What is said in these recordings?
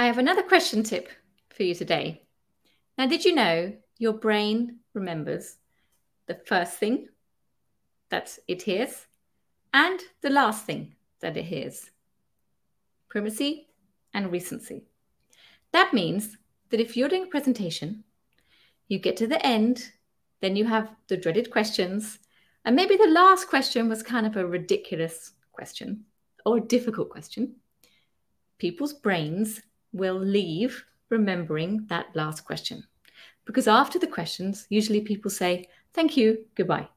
I have another question tip for you today. Now, did you know your brain remembers the first thing that it hears and the last thing that it hears? Primacy and recency. That means that if you're doing a presentation, you get to the end, then you have the dreaded questions, and maybe the last question was kind of a ridiculous question or a difficult question. People's brains will leave remembering that last question. Because after the questions, usually people say, thank you, goodbye.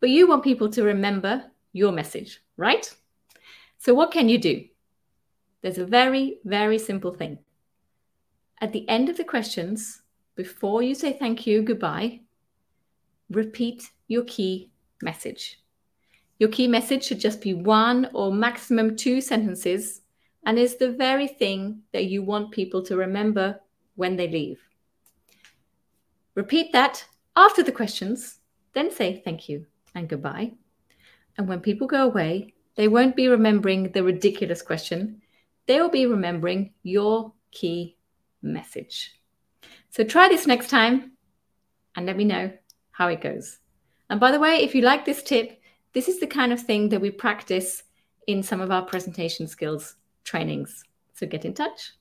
But you want people to remember your message, right? So, what can you do? There's a very, very simple thing. At the end of the questions, before you say thank you, goodbye, repeat your key message. Your key message should just be one or maximum two sentences and is the very thing that you want people to remember when they leave. Repeat that after the questions, then say thank you and goodbye. And when people go away, they won't be remembering the ridiculous question. They will be remembering your key message. So try this next time and let me know how it goes. And by the way, if you like this tip, this is the kind of thing that we practice in some of our presentation skills trainings. So get in touch.